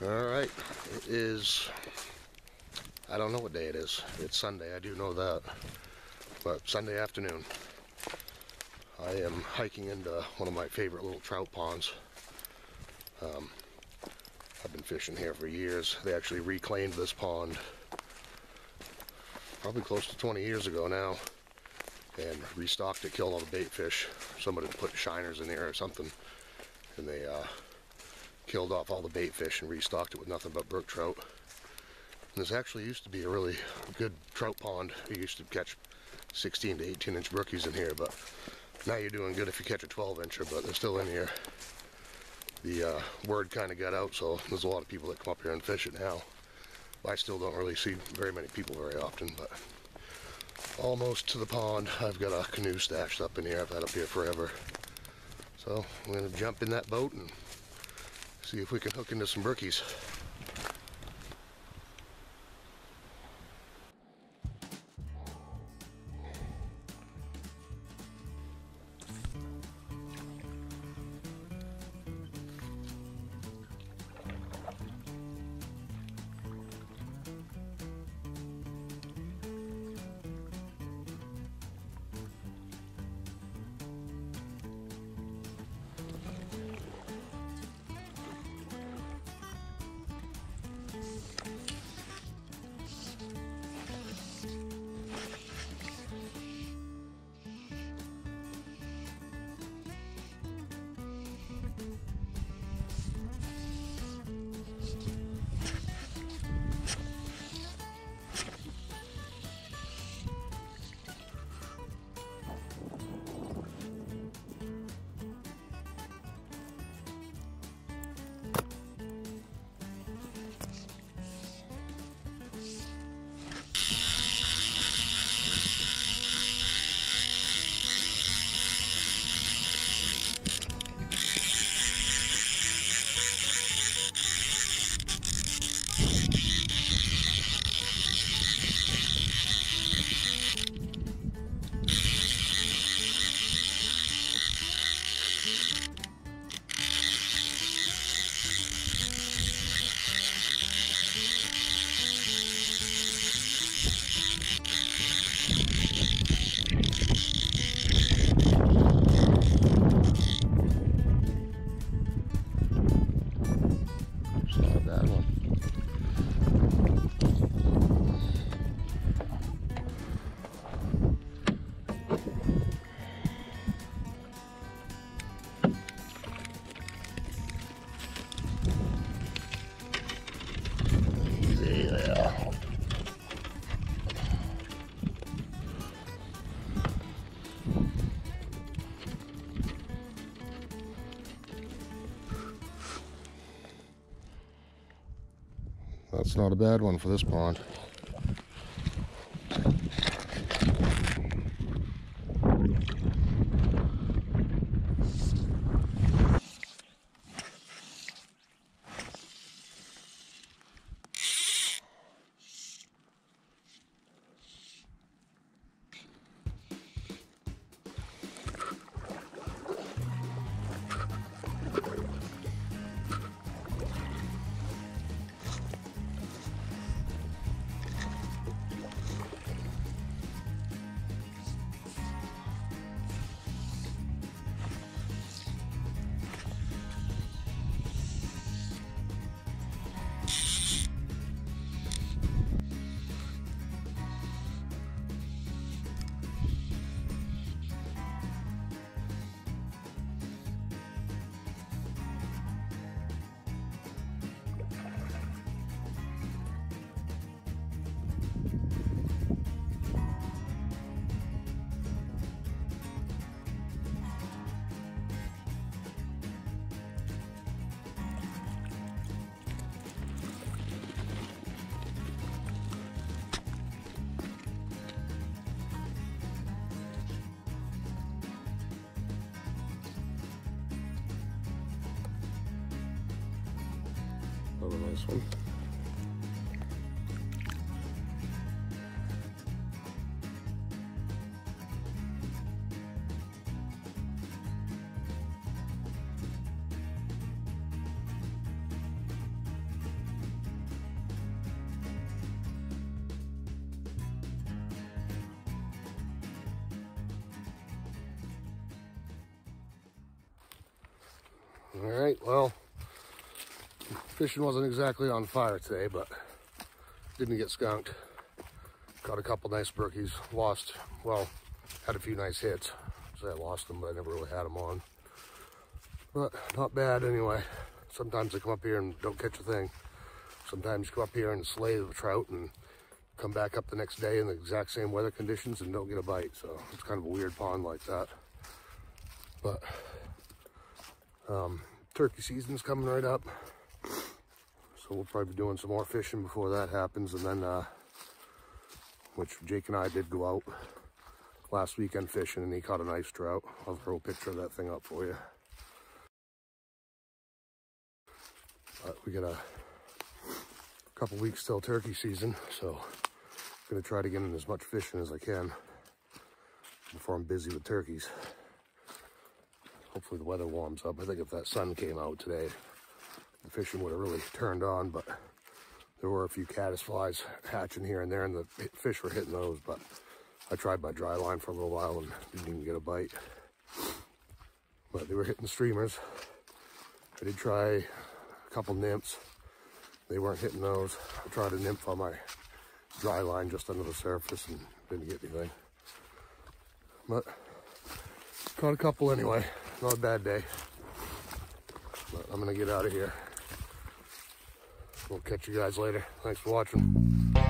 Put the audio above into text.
All right, it is, I don't know what day it is. It's Sunday, I do know that. But Sunday afternoon, I am hiking into one of my favorite little trout ponds. Um, I've been fishing here for years. They actually reclaimed this pond probably close to 20 years ago now and restocked it, killed all the bait fish. Somebody put shiners in there or something and they uh, killed off all the bait fish and restocked it with nothing but brook trout. And this actually used to be a really good trout pond. You used to catch 16 to 18 inch brookies in here, but now you're doing good if you catch a 12 incher, but they're still in here. The uh, word kind of got out, so there's a lot of people that come up here and fish it now. I still don't really see very many people very often, but almost to the pond. I've got a canoe stashed up in here. I've had up here forever. So I'm going to jump in that boat and see if we can hook into some brookies. That's not a bad one for this pond. nice one. All right, well, fishing wasn't exactly on fire today, but didn't get skunked. Caught a couple nice brookies. Lost, well, had a few nice hits. So I lost them, but I never really had them on. But not bad anyway. Sometimes I come up here and don't catch a thing. Sometimes come up here and slay the trout and come back up the next day in the exact same weather conditions and don't get a bite. So it's kind of a weird pond like that. But um, turkey season's coming right up. So we'll probably be doing some more fishing before that happens. And then, uh, which Jake and I did go out last weekend fishing and he caught a nice trout. I'll throw a picture of that thing up for you. But we got a couple weeks till turkey season, so I'm gonna try to get in as much fishing as I can before I'm busy with turkeys. Hopefully the weather warms up. I think if that sun came out today, the fishing would have really turned on, but there were a few caddisflies hatching here and there, and the fish were hitting those, but I tried my dry line for a little while and didn't even get a bite. But they were hitting streamers. I did try a couple nymphs. They weren't hitting those. I tried a nymph on my dry line just under the surface and didn't get anything. But caught a couple anyway. Not a bad day. But I'm gonna get out of here. We'll catch you guys later. Thanks for watching.